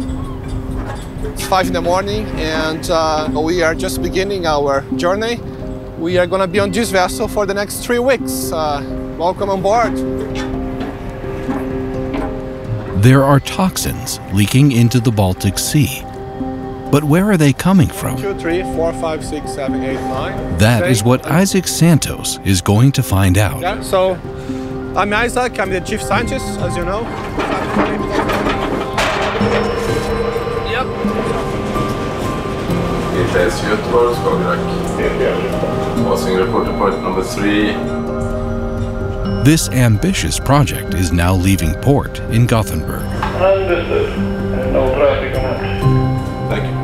It's 5 in the morning and uh, we are just beginning our journey. We are going to be on this vessel for the next three weeks. Uh, welcome on board. There are toxins leaking into the Baltic Sea. But where are they coming from? Two, three, four, five, six, seven, eight, nine. That is what Isaac Santos is going to find out. Yeah, so I'm Isaac, I'm the chief scientist, as you know. Yep. VTS Göteborg, Skagerrak. Passing reporter point number three. This ambitious project is now leaving port in Gothenburg. Understood. No traffic on it. Thank you.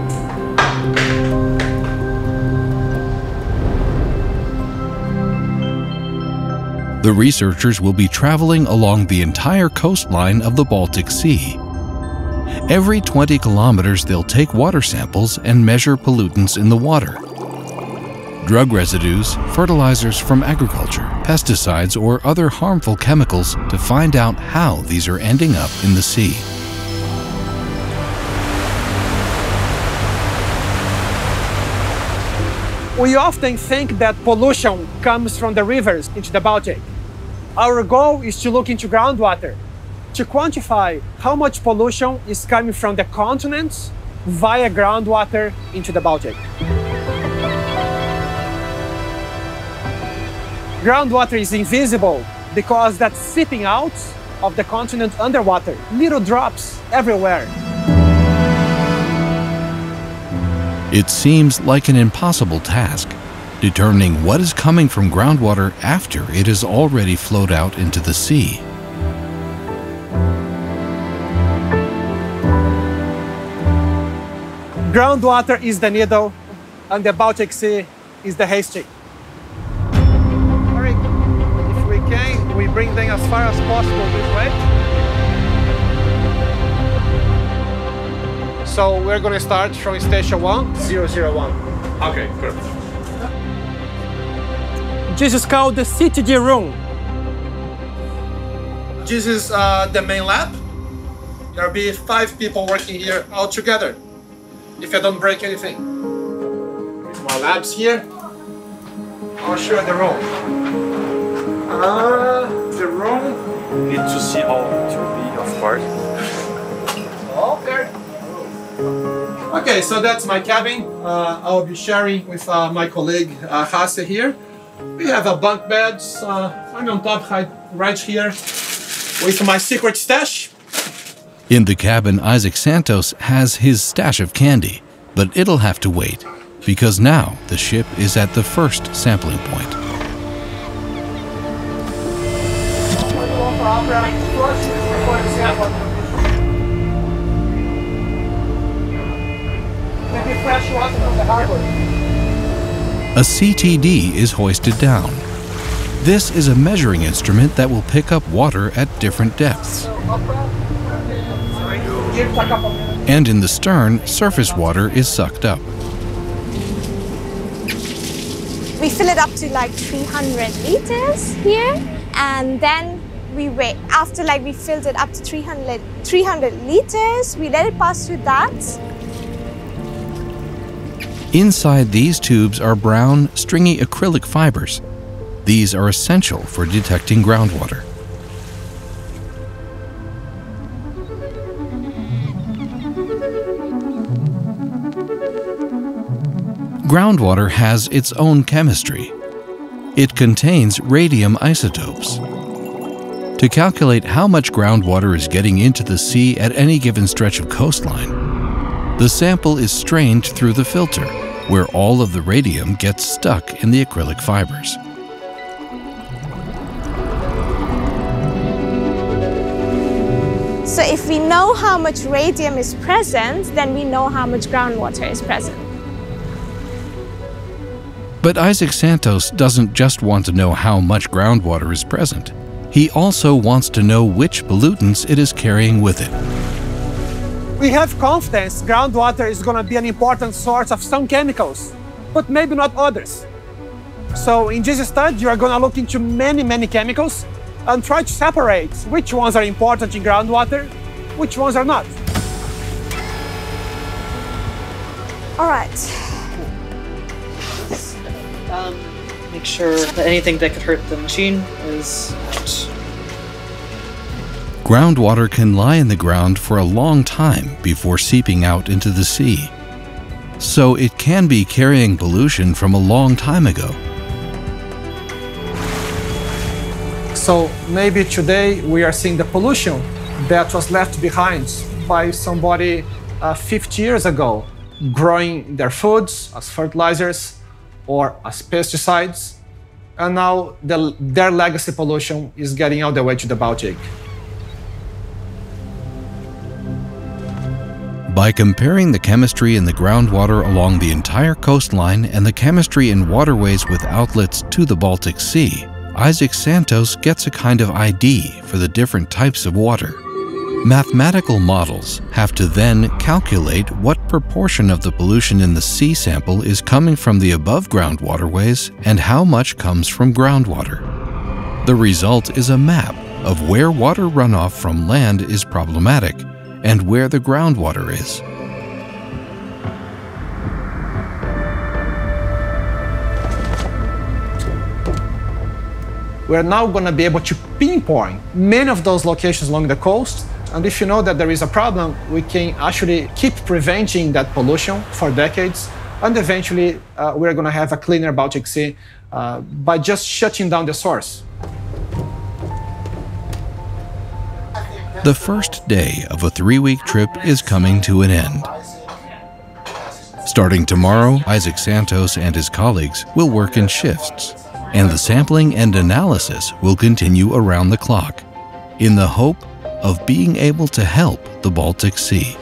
The researchers will be traveling along the entire coastline of the Baltic Sea. Every 20 kilometers, they'll take water samples and measure pollutants in the water. Drug residues, fertilizers from agriculture, pesticides, or other harmful chemicals to find out how these are ending up in the sea. We often think that pollution comes from the rivers into the Baltic. Our goal is to look into groundwater to quantify how much pollution is coming from the continents via groundwater into the Baltic. Groundwater is invisible because that's seeping out of the continent underwater, little drops everywhere. It seems like an impossible task, determining what is coming from groundwater after it has already flowed out into the sea. Groundwater is the needle, and the Baltic Sea is the hasty. Alright, if we can, we bring them as far as possible this way. So we're going to start from station one. 001. Okay, perfect. This is called the CTD room. This is uh, the main lab. There will be five people working here all together. If I don't break anything. My lab's here. I'll show you the room. Uh, the room. Need to see how it will be, of course. Okay. Okay, so that's my cabin. Uh, I'll be sharing with uh, my colleague uh, Hasse here. We have a bunk bed. Uh, I'm on top right, right here with my secret stash. In the cabin, Isaac Santos has his stash of candy, but it'll have to wait because now the ship is at the first sampling point. A CTD is hoisted down. This is a measuring instrument that will pick up water at different depths. Give it a couple minutes. And in the stern, surface water is sucked up. We fill it up to like 300 liters here, and then we wait. After like we filled it up to 300, 300 liters, we let it pass through that. Inside these tubes are brown, stringy acrylic fibers. These are essential for detecting groundwater. Groundwater has its own chemistry. It contains radium isotopes. To calculate how much groundwater is getting into the sea at any given stretch of coastline, the sample is strained through the filter, where all of the radium gets stuck in the acrylic fibers. So if we know how much radium is present, then we know how much groundwater is present. But Isaac Santos doesn't just want to know how much groundwater is present. He also wants to know which pollutants it is carrying with it. We have confidence groundwater is going to be an important source of some chemicals, but maybe not others. So in this study, you are going to look into many, many chemicals and try to separate which ones are important in groundwater, which ones are not. All right. Um, make sure that anything that could hurt the machine is out. Groundwater can lie in the ground for a long time before seeping out into the sea. So it can be carrying pollution from a long time ago. So maybe today we are seeing the pollution that was left behind by somebody uh, 50 years ago, growing their foods as fertilizers or as pesticides. And now the, their legacy pollution is getting all the way to the Baltic. By comparing the chemistry in the groundwater along the entire coastline and the chemistry in waterways with outlets to the Baltic Sea, Isaac Santos gets a kind of ID for the different types of water. Mathematical models have to then calculate what proportion of the pollution in the sea sample is coming from the above ground waterways and how much comes from groundwater. The result is a map of where water runoff from land is problematic and where the groundwater is. We're now going to be able to pinpoint many of those locations along the coast. And if you know that there is a problem, we can actually keep preventing that pollution for decades. And eventually, uh, we're going to have a cleaner Baltic Sea uh, by just shutting down the source. The first day of a three week trip is coming to an end. Starting tomorrow, Isaac Santos and his colleagues will work in shifts, and the sampling and analysis will continue around the clock in the hope of being able to help the Baltic Sea.